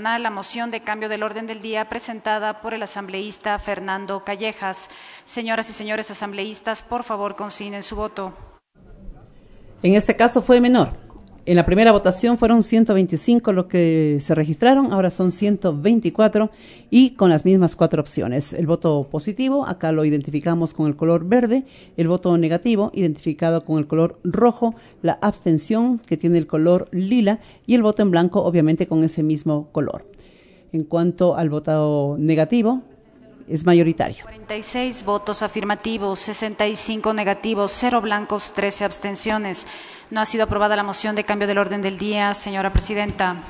La moción de cambio del orden del día presentada por el asambleísta Fernando Callejas. Señoras y señores asambleístas, por favor consignen su voto. En este caso fue menor. En la primera votación fueron 125 lo que se registraron, ahora son 124 y con las mismas cuatro opciones. El voto positivo, acá lo identificamos con el color verde, el voto negativo, identificado con el color rojo, la abstención, que tiene el color lila, y el voto en blanco, obviamente con ese mismo color. En cuanto al voto negativo, es mayoritario. 46 votos afirmativos, 65 negativos, 0 blancos, 13 abstenciones. No ha sido aprobada la moción de cambio del orden del día, señora presidenta.